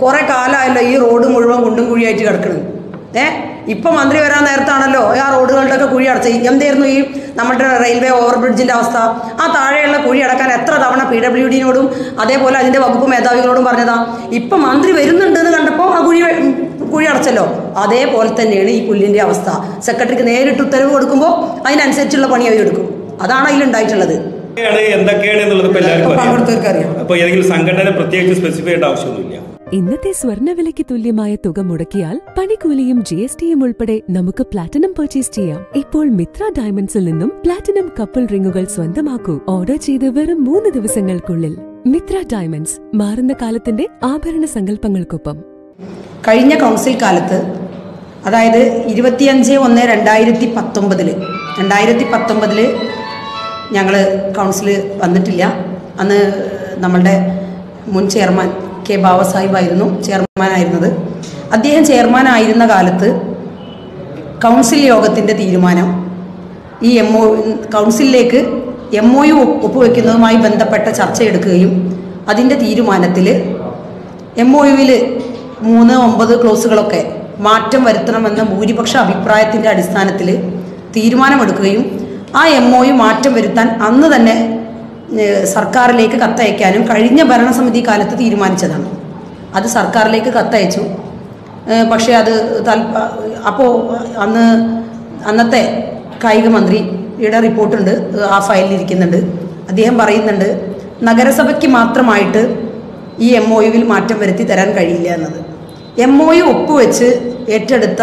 കുറെ കാലമായല്ലോ ഈ റോഡ് മുഴുവൻ കുണ്ടും കുഴിയായിട്ട് കിടക്കുന്നത് ഏ? ഇപ്പൊ മന്ത്രി വരാൻ നേരത്താണല്ലോ ആ റോഡുകളുടെ ഒക്കെ കുഴി അടച്ച. എന്തായിരുന്നു ഈ നമ്മുടെ റെയിൽവേ ഓവർ ബ്രിഡ്ജിന്റെ അവസ്ഥ? ആ താഴെയുള്ള കുഴി അടക്കാൻ എത്ര തവണ പി ഡബ്ല്യു ഡിനോടും അതേപോലെ അതിന്റെ വകുപ്പ് മേധാവികളോടും പറഞ്ഞതാ. ഇപ്പൊ മന്ത്രി വരുന്നുണ്ട് എന്ന് കണ്ടപ്പോൾ ആ കുഴി കുഴി അടച്ചല്ലോ. അതേപോലെ തന്നെയാണ് ഈ പുല്ലിന്റെ അവസ്ഥ. സെക്രട്ടറിക്ക് നേരിട്ട് ഉത്തരവ് കൊടുക്കുമ്പോൾ അതിനനുസരിച്ചുള്ള പണി അവർ എടുക്കും. അതാണ് അതിലുണ്ടായിട്ടുള്ളത്. എന്തൊക്കെയാണ് എന്നുള്ളത് ഇപ്പൊ എല്ലാവർക്കും അറിയാം. അപ്പൊ ഏതെങ്കിലും സംഘടന പ്രത്യേകിച്ച് സ്പെസിഫൈ ചെയ്യേണ്ട ആവശ്യമൊന്നുമില്ല. ഇന്നത്തെ സ്വർണവിലയ്ക്ക് തുല്യമായ തുക മുടക്കിയാൽ പണിക്കൂലിയും ജി എസ് ടിയും ഉൾപ്പെടെ നമുക്ക് പ്ലാറ്റിനം പർച്ചേസ് ചെയ്യാം. ഇപ്പോൾ മിത്ര ഡയമണ്ട്സിൽ നിന്നും പ്ലാറ്റിനം കപ്പിൾ റിങ്ങുകൾ സ്വന്തമാക്കൂ. ഓർഡർ ചെയ്ത് വെറും മൂന്ന് ദിവസങ്ങൾക്കുള്ളിൽ. മിത്ര ഡയമണ്ട്സ് മാറുന്ന കാലത്തിന്റെ ആഭരണ സങ്കല്പങ്ങൾക്കൊപ്പം. കഴിഞ്ഞ കൗൺസിൽ കാലത്ത് അതായത് ഇരുപത്തിയഞ്ച് ഒന്ന് രണ്ടായിരത്തി പത്തൊമ്പതിൽ രണ്ടായിരത്തി പത്തൊമ്പതിൽ ഞങ്ങൾ കൗൺസിൽ വന്നിട്ടില്ല. അന്ന് നമ്മളുടെ മുൻ ചെയർമാൻ കെ ബാബാസാഹിബായിരുന്നു ചെയർമാനായിരുന്നത്. അദ്ദേഹം ചെയർമാനായിരുന്ന കാലത്ത് കൗൺസിൽ യോഗത്തിന്റെ തീരുമാനം ഈ എം ഒ കൗൺസിലിലേക്ക് എം ഒ യു ഒപ്പുവെക്കുന്നതുമായി ബന്ധപ്പെട്ട ചർച്ച എടുക്കുകയും അതിന്റെ തീരുമാനത്തിൽ എം ഒ യുവിൽ മൂന്ന് ഒമ്പത് ക്ലോസുകളൊക്കെ മാറ്റം വരുത്തണമെന്ന ഭൂരിപക്ഷ അഭിപ്രായത്തിന്റെ അടിസ്ഥാനത്തിൽ തീരുമാനമെടുക്കുകയും ആ എം ഒ യു മാറ്റം വരുത്താൻ അന്ന് തന്നെ സർക്കാരിലേക്ക് കത്തയക്കാനും കഴിഞ്ഞ ഭരണസമിതി കാലത്ത് തീരുമാനിച്ചതാണ്. അത് സർക്കാരിലേക്ക് കത്തയച്ചു. പക്ഷേ അത് അപ്പോൾ അന്ന് അന്നത്തെ കായിക മന്ത്രിയുടെ റിപ്പോർട്ടുണ്ട് ആ ഫയലിൽ ഇരിക്കുന്നുണ്ട്. അദ്ദേഹം പറയുന്നുണ്ട് നഗരസഭയ്ക്ക് മാത്രമായിട്ട് ഈ എം ഒ യുവിൽ മാറ്റം വരുത്തി തരാൻ കഴിയില്ല എന്നത്. എം ഒ യു ഒപ്പുവെച്ച് ഏറ്റെടുത്ത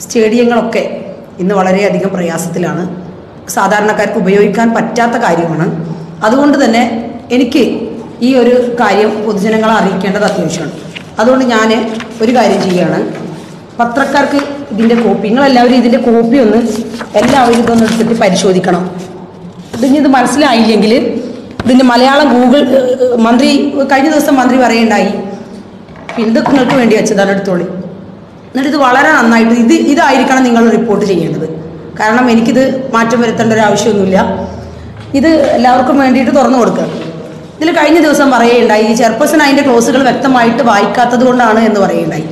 സ്റ്റേഡിയങ്ങളൊക്കെ ഇന്ന് വളരെയധികം പ്രയാസത്തിലാണ്. സാധാരണക്കാർക്ക് ഉപയോഗിക്കാൻ പറ്റാത്ത കാര്യമാണ്. അതുകൊണ്ട് തന്നെ എനിക്ക് ഈ ഒരു കാര്യം പൊതുജനങ്ങളെ അറിയിക്കേണ്ടത് അത്യാവശ്യമാണ്. അതുകൊണ്ട് ഞാൻ ഒരു കാര്യം ചെയ്യുകയാണ് പത്രക്കാർക്ക് ഇതിന്റെ കോപ്പി നിങ്ങളെല്ലാവരും ഇതിന്റെ കോപ്പി ഒന്ന് എല്ലാവരും ഇതൊന്ന് എടുത്തിട്ട് പരിശോധിക്കണം. ഇതിന് ഇത് മനസ്സിലായില്ലെങ്കിൽ ഇതിന്റെ മലയാളം ഗൂഗിൾ മന്ത്രി കഴിഞ്ഞ ദിവസം മന്ത്രി പറയുണ്ടായി പിന്നെ ഇത് നിങ്ങൾക്ക് വേണ്ടി വെച്ചതാണ് എടുത്തോളി. എന്നിട്ട് ഇത് വളരെ നന്നായിട്ട് ഇത് ഇതായിരിക്കണം നിങ്ങൾ റിപ്പോർട്ട് ചെയ്യേണ്ടത്. കാരണം എനിക്കിത് മാറ്റം വരുത്തേണ്ട ഒരു ആവശ്യമൊന്നുമില്ല. ഇത് എല്ലാവർക്കും വേണ്ടിയിട്ട് തുറന്നു കൊടുക്കുക. ഇതിൽ കഴിഞ്ഞ ദിവസം പറയുകയുണ്ടായി ഈ ചെയർപേഴ്സൺ അതിന്റെ ക്ലോസുകൾ വ്യക്തമായിട്ട് വായിക്കാത്തത് കൊണ്ടാണ് എന്ന് പറയുകയുണ്ടായി.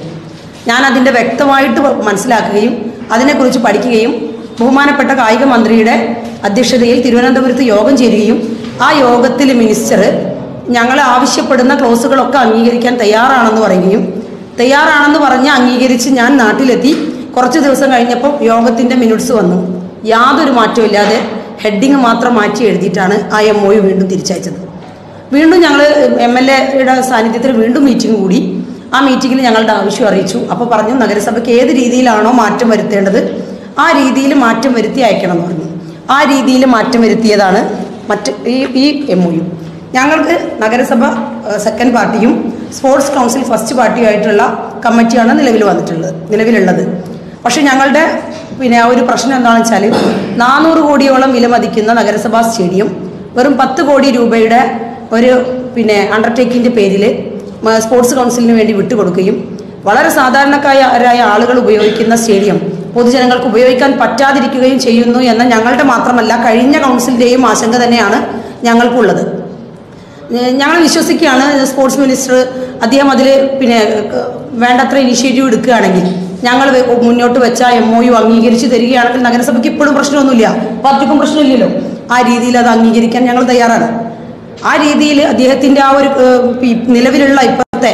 ഞാൻ അതിന്റെ വ്യക്തമായിട്ട് മനസ്സിലാക്കുകയും അതിനെക്കുറിച്ച് പഠിക്കുകയും ബഹുമാനപ്പെട്ട കായിക മന്ത്രിയുടെ അധ്യക്ഷതയിൽ തിരുവനന്തപുരത്ത് യോഗം ചേരുകയും ആ യോഗത്തിൽ മിനിസ്റ്റർ ഞങ്ങൾ ആവശ്യപ്പെടുന്ന ക്ലോസുകളൊക്കെ അംഗീകരിക്കാൻ തയ്യാറാണെന്ന് പറയുകയും തയ്യാറാണെന്ന് പറഞ്ഞ് അംഗീകരിച്ച് ഞാൻ നാട്ടിലെത്തി. കുറച്ച് ദിവസം കഴിഞ്ഞപ്പോൾ യോഗത്തിന്റെ മിനിറ്റ്സ് വന്നു. യാതൊരു മാറ്റവും ഇല്ലാതെ ഹെഡിങ് മാത്രം മാറ്റി എഴുതിയിട്ടാണ് ആ എം ഒ വീണ്ടും തിരിച്ചയച്ചത്. വീണ്ടും ഞങ്ങൾ എം എൽ എയുടെ സാന്നിധ്യത്തിൽ വീണ്ടും മീറ്റിംഗ് കൂടി. ആ മീറ്റിങ്ങിൽ ഞങ്ങളുടെ ആവശ്യം അറിയിച്ചു. അപ്പോൾ പറഞ്ഞു നഗരസഭയ്ക്ക് ഏത് രീതിയിലാണോ മാറ്റം വരുത്തേണ്ടത് ആ രീതിയിൽ മാറ്റം വരുത്തി അയക്കണം എന്ന് പറഞ്ഞു. ആ രീതിയിൽ മാറ്റം വരുത്തിയതാണ് മറ്റ് ഈ ഈ എം ഒ യു. ഞങ്ങൾക്ക് നഗരസഭ സെക്കൻഡ് പാർട്ടിയും സ്പോർട്സ് കൗൺസിൽ ഫസ്റ്റ് പാർട്ടിയുമായിട്ടുള്ള കമ്മിറ്റിയാണ് നിലവിൽ വന്നിട്ടുള്ളത് നിലവിലുള്ളത്. പക്ഷെ ഞങ്ങളുടെ പിന്നെ ഒരു പ്രശ്നം എന്താണെന്ന് വെച്ചാൽ നാനൂറ് കോടിയോളം വില മതിക്കുന്ന നഗരസഭാ സ്റ്റേഡിയം വെറും പത്ത് കോടി രൂപയുടെ ഒരു പിന്നെ അണ്ടർടേക്കിന്റെ പേരിൽ സ്പോർട്സ് കൗൺസിലിന് വേണ്ടി വിട്ടുകൊടുക്കുകയും വളരെ സാധാരണക്കാരായ ആളുകൾ ഉപയോഗിക്കുന്ന സ്റ്റേഡിയം പൊതുജനങ്ങൾക്ക് ഉപയോഗിക്കാൻ പറ്റാതിരിക്കുകയും ചെയ്യുന്നു എന്ന ഞങ്ങളുടെ മാത്രമല്ല കഴിഞ്ഞ കൗൺസിലിന്റെയും ആശങ്ക തന്നെയാണ് ഞങ്ങൾക്കുള്ളത്. ഞങ്ങൾ വിശ്വസിക്കുകയാണ് സ്പോർട്സ് മിനിസ്റ്റർ അദ്ദേഹം അതിൽ പിന്നെ വേണ്ടത്ര ഇനിഷ്യേറ്റീവ് എടുക്കുകയാണെങ്കിൽ. ഞങ്ങൾ മുന്നോട്ട് വെച്ച എം ഒ യു അംഗീകരിച്ച് തരികയാണെങ്കിൽ നഗരസഭയ്ക്ക് ഇപ്പോഴും പ്രശ്നമൊന്നുമില്ല. പാർട്ടിക്കും പ്രശ്നമില്ലല്ലോ. ആ രീതിയിൽ അത് അംഗീകരിക്കാൻ ഞങ്ങൾ തയ്യാറാണ്. ആ രീതിയിൽ അദ്ദേഹത്തിന്റെ ആ ഒരു നിലവിലുള്ള ഇപ്പോഴത്തെ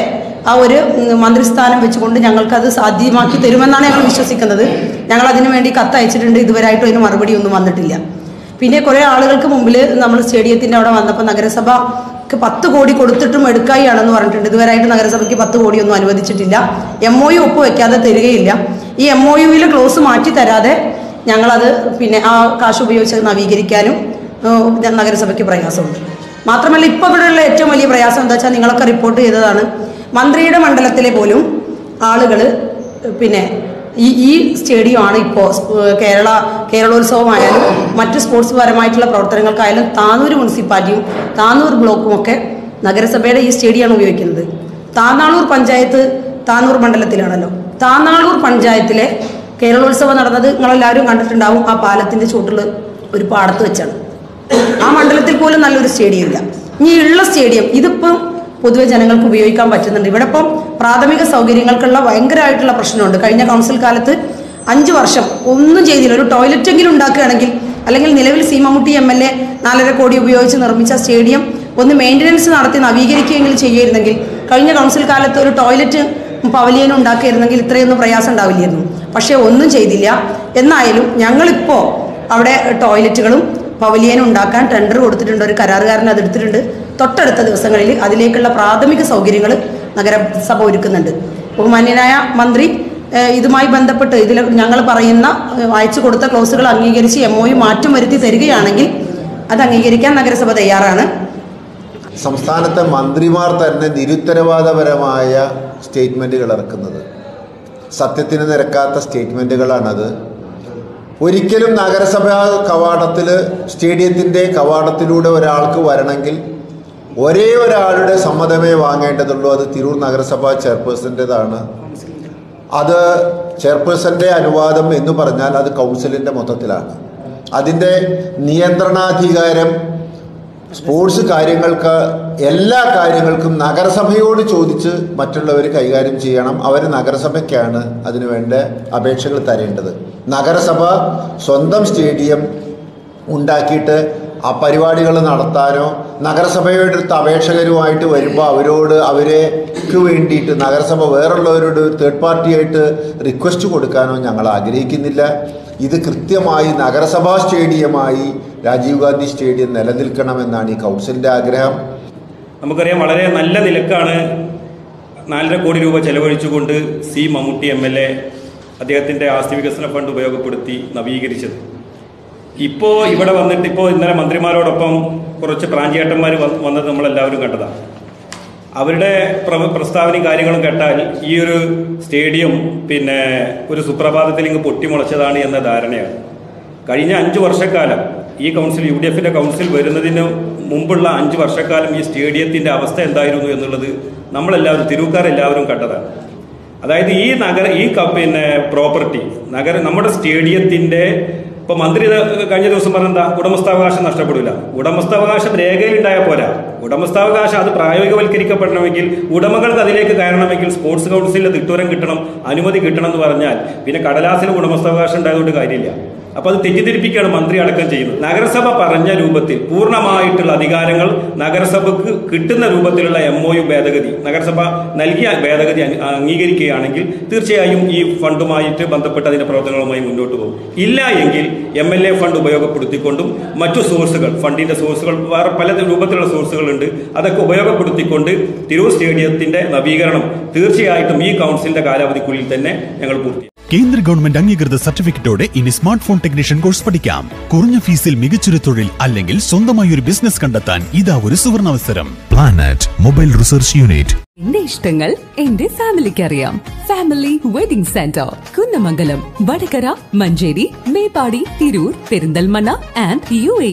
ആ ഒരു മന്ത്രിസ്ഥാനം വെച്ചുകൊണ്ട് ഞങ്ങൾക്കത് സാധ്യമാക്കി തരുമെന്നാണ് ഞങ്ങൾ വിശ്വസിക്കുന്നത്. ഞങ്ങൾ അതിനു വേണ്ടി കത്തയച്ചിട്ടുണ്ട് ഇതുവരെയായിട്ടും അതിന് മറുപടി ഒന്നും വന്നിട്ടില്ല. പിന്നെ കുറേ ആളുകൾക്ക് മുമ്പിൽ നമ്മൾ സ്റ്റേഡിയത്തിന്റെ അവിടെ വന്നപ്പോൾ നഗരസഭക്ക് പത്ത് കോടി കൊടുത്തിട്ടും എടുക്കായിയാണെന്ന് പറഞ്ഞിട്ടുണ്ട്. ഇതുവരെയായിട്ട് നഗരസഭയ്ക്ക് പത്ത് കോടിയൊന്നും അനുവദിച്ചിട്ടില്ല. എം ഒ യു ഒപ്പ് വെക്കാതെ തരികയില്ല. ഈ എം ഒ യുവിലെ ക്ലോസ് മാറ്റി തരാതെ ഞങ്ങളത് പിന്നെ ആ കാശ് ഉപയോഗിച്ച് നവീകരിക്കാനും നഗരസഭയ്ക്ക് പ്രയാസമുണ്ട്. മാത്രമല്ല ഇപ്പോൾ ഇവിടെയുള്ള ഏറ്റവും വലിയ പ്രയാസം എന്താ വെച്ചാൽ നിങ്ങളൊക്കെ റിപ്പോർട്ട് ചെയ്തതാണ്. മന്ത്രിയുടെ മണ്ഡലത്തിലെ പോലും ആളുകൾ പിന്നെ ഈ ഈ സ്റ്റേഡിയമാണ് ഇപ്പോൾ കേരള കേരളോത്സവമായാലും മറ്റ് സ്പോർട്സ് പരമായിട്ടുള്ള പ്രവർത്തനങ്ങൾക്കായാലും താനൂർ മുനിസിപ്പാലിറ്റിയും താനൂർ ബ്ലോക്കും ഒക്കെ നഗരസഭയുടെ ഈ സ്റ്റേഡിയമാണ് ഉപയോഗിക്കുന്നത്. താന്നാളൂർ പഞ്ചായത്ത് താനൂർ മണ്ഡലത്തിലാണല്ലോ. താന്നാളൂർ പഞ്ചായത്തിലെ കേരളോത്സവം നടന്നത് നിങ്ങളെല്ലാവരും കണ്ടിട്ടുണ്ടാവും. ആ പാലത്തിന്റെ ചുവട്ടിൽ ഒരു പാടത്ത് വെച്ചാണ്. ആ മണ്ഡലത്തിൽ പോലും നല്ലൊരു സ്റ്റേഡിയം ഇല്ല ഇനി ഉള്ള സ്റ്റേഡിയം ഇതിപ്പം പൊതുവെ ജനങ്ങൾക്ക് ഉപയോഗിക്കാൻ പറ്റുന്നുണ്ട്. ഇവിടെ ഇപ്പം പ്രാഥമിക സൗകര്യങ്ങൾക്കുള്ള ഭയങ്കരമായിട്ടുള്ള പ്രശ്നമുണ്ട്. കഴിഞ്ഞ കൗൺസിൽ കാലത്ത് അഞ്ച് വർഷം ഒന്നും ചെയ്തില്ല. ഒരു ടോയ്ലറ്റ് എങ്കിലും ഉണ്ടാക്കുകയാണെങ്കിൽ അല്ലെങ്കിൽ നിലവിൽ സീമമുട്ടി എം എൽ എ നാലര കോടി ഉപയോഗിച്ച് നിർമ്മിച്ച സ്റ്റേഡിയം ഒന്ന് മെയിന്റനൻസ് നടത്തി നവീകരിക്കുകയെങ്കിലും ചെയ്യുമായിരുന്നെങ്കിൽ കഴിഞ്ഞ കൗൺസിൽ കാലത്ത് ഒരു ടോയ്ലറ്റ് പവലിയൻ ഉണ്ടാക്കിയിരുന്നെങ്കിൽ ഇത്രയൊന്നും പ്രയാസം ഉണ്ടാവില്ലായിരുന്നു. പക്ഷേ ഒന്നും ചെയ്തില്ല. എന്നായാലും ഞങ്ങളിപ്പോൾ അവിടെ ടോയ്ലറ്റുകളും പവലിയനും ഉണ്ടാക്കാൻ ടെൻഡർ കൊടുത്തിട്ടുണ്ട്. ഒരു കരാറുകാരൻ അത് എടുത്തിട്ടുണ്ട്. തൊട്ടടുത്ത ദിവസങ്ങളിൽ അതിലേക്കുള്ള പ്രാഥമിക സൗകര്യങ്ങൾ നഗരസഭ ഒരുക്കുന്നുണ്ട്. ബഹുമാന്യനായ മന്ത്രി ഇതുമായി ബന്ധപ്പെട്ട് ഇതിൽ ഞങ്ങൾ പറയുന്ന വായിച്ചു കൊടുത്ത ക്ലോസുകൾ അംഗീകരിച്ച് എം ഒ മാറ്റം വരുത്തി തരികയാണെങ്കിൽ അത് അംഗീകരിക്കാൻ നഗരസഭ തയ്യാറാണ്. സംസ്ഥാനത്തെ മന്ത്രിമാർ തന്നെ നിരുത്തരവാദപരമായ സ്റ്റേറ്റ്മെന്റുകൾ ഇറക്കുന്നത്. സത്യത്തിന് നിരക്കാത്ത സ്റ്റേറ്റ്മെന്റുകളാണത് ഒരിക്കലും നഗരസഭാ കവാടത്തിൽ സ്റ്റേഡിയത്തിന്റെ കവാടത്തിലൂടെ ഒരാൾക്ക് വരണമെങ്കിൽ ഒരേ ഒരാളുടെ സമ്മതമേ വാങ്ങേണ്ടതുള്ളൂ. അത് തിരൂർ നഗരസഭാ ചെയർപേഴ്സന്റെതാണ്. അത് ചെയർപേഴ്സന്റെ അനുവാദം എന്ന് പറഞ്ഞാൽ അത് കൗൺസിലിന്റെ മൊത്തത്തിലാണ്. അതിന്റെ നിയന്ത്രണാധികാരം സ്പോർട്സ് കാര്യങ്ങൾക്ക് എല്ലാ കാര്യങ്ങൾക്കും നഗരസഭയോട് ചോദിച്ച് മറ്റുള്ളവർ കൈകാര്യം ചെയ്യണം. അവർ നഗരസഭയ്ക്കാണ് അതിനുവേണ്ട അപേക്ഷകൾ തരേണ്ടത്. നഗരസഭ സ്വന്തം സ്റ്റേഡിയം ഉണ്ടാക്കിയിട്ട് ആ പരിപാടികൾ നടത്താനോ നഗരസഭയുടെ അപേക്ഷകരുമായിട്ട് വരുമ്പോൾ അവരോട് അവരേക്ക് വേണ്ടിയിട്ട് നഗരസഭ വേറുള്ളവരോട് തേർഡ് പാർട്ടിയായിട്ട് റിക്വസ്റ്റ് കൊടുക്കാനോ ഞങ്ങൾ ആഗ്രഹിക്കുന്നില്ല. ഇത് കൃത്യമായി നഗരസഭാ സ്റ്റേഡിയമായി രാജീവ് ഗാന്ധി സ്റ്റേഡിയം നിലനിൽക്കണമെന്നാണ് ഈ കൗൺസിലിന്റെ ആഗ്രഹം. നമുക്കറിയാം വളരെ നല്ല നിലക്കാണ് നാലര കോടി രൂപ ചെലവഴിച്ചുകൊണ്ട് C Mammootty M L A അദ്ദേഹത്തിന്റെ ആസ്തി വികസന ഫണ്ട് ഉപയോഗപ്പെടുത്തി നവീകരിച്ചത്. ഇപ്പോൾ ഇവിടെ വന്നിട്ട് ഇപ്പോ ഇന്നലെ മന്ത്രിമാരോടൊപ്പം കുറച്ച് പ്രാഞ്ചിയേട്ടന്മാർ വന്നത് നമ്മളെല്ലാവരും കണ്ടതാണ്. അവരുടെ പ്ര- പ്രസ്താവനയും കാര്യങ്ങളും കേട്ടാൽ ഈ ഒരു സ്റ്റേഡിയം പിന്നെ ഒരു സുപ്രഭാതത്തിൽ ഇങ്ങ് പൊട്ടിമുളച്ചതാണ് എന്ന ധാരണയാണ്. കഴിഞ്ഞ അഞ്ച് വർഷക്കാലം ഈ കൗൺസിൽ യു ഡി എഫിന്റെ കൗൺസിൽ വരുന്നതിന് മുമ്പുള്ള അഞ്ച് വർഷക്കാലം ഈ സ്റ്റേഡിയത്തിന്റെ അവസ്ഥ എന്തായിരുന്നു എന്നുള്ളത് നമ്മളെല്ലാവരും തിരുവുക്കാരെല്ലാവരും കണ്ടതാണ്. അതായത് ഈ നഗര ഈ പിന്നെ പ്രോപ്പർട്ടി നഗര നമ്മുടെ സ്റ്റേഡിയത്തിന്റെ ഇപ്പൊ മന്ത്രി കഴിഞ്ഞ ദിവസം പറഞ്ഞെന്താ ഉടമസ്ഥാവകാശം നഷ്ടപ്പെടില്ല ഉടമസ്ഥാവകാശം രേഖയിൽ രേഖയിലുണ്ടായാൽ പോരാ. ഉടമസ്ഥാവകാശം അത് പ്രായോഗികവൽക്കരിക്കപ്പെടണമെങ്കിൽ ഉടമകൾക്ക് അതിലേക്ക് കയറണമെങ്കിൽ സ്പോർട്സ് കൗൺസിലിന്റെ തിട്ടൂരം കിട്ടണം അനുമതി കിട്ടണം എന്ന് പറഞ്ഞാൽ പിന്നെ കടലാസിൽ ഉടമസ്ഥാവകാശം ഉണ്ടായതുകൊണ്ട് കാര്യമില്ല. അപ്പൊ അത് തെറ്റിദ്ധരിപ്പിക്കുകയാണ് മന്ത്രി അടക്കം ചെയ്യുന്നത്. നഗരസഭ പറഞ്ഞ രൂപത്തിൽ പൂർണമായിട്ടുള്ള അധികാരങ്ങൾ നഗരസഭക്ക് കിട്ടുന്ന രൂപത്തിലുള്ള എം ഒ യു ഭേദഗതി നഗരസഭ നൽകിയ ഭേദഗതി അംഗ- അംഗീകരിക്കുകയാണെങ്കിൽ തീർച്ചയായും ഈ ഫണ്ടുമായിട്ട് ബന്ധപ്പെട്ട അതിന്റെ പ്രവർത്തനങ്ങളുമായി മുന്നോട്ട് പോകും. ഇല്ല എങ്കിൽ എം എൽ എ ഫണ്ട് ഉപയോഗപ്പെടുത്തിക്കൊണ്ടും മറ്റു സോഴ്സുകൾ ഫണ്ടിന്റെ സോഴ്സുകൾ വേറെ പല രൂപത്തിലുള്ള സോഴ്സുകളുണ്ട് അതൊക്കെ ഉപയോഗപ്പെടുത്തിക്കൊണ്ട് തിരൂർ സ്റ്റേഡിയത്തിന്റെ നവീകരണം തീർച്ചയായിട്ടും ഈ കൗൺസിലിന്റെ കാലാവധിക്കുള്ളിൽ തന്നെ ഞങ്ങൾ പൂർത്തി കേന്ദ്ര ഗവൺമെന്റ് അംഗീകൃത സർട്ടിഫിക്കറ്റോടെ ഇനി സ്മാർട്ട് ഫോൺ ടെക്നീഷ്യൻ കോഴ്സ് പഠിക്കാം. കുറഞ്ഞ ഫീസിൽ മികച്ചൊരു തൊഴിൽ അല്ലെങ്കിൽ സ്വന്തമായി ഒരു ബിസിനസ് കണ്ടെത്താൻ ഇതാ ഒരു സുവർണാവസരം. പ്ലാനറ്റ് മൊബൈൽ റിസർച്ച് യൂണിറ്റ് എന്റെ ഇഷ്ടങ്ങൾ എന്റെ ഫാമിലിക്ക് അറിയാം family wedding centre Kunnamangalam Vadakara Manjeri Meppadi Tirur Perinthalmanna and U A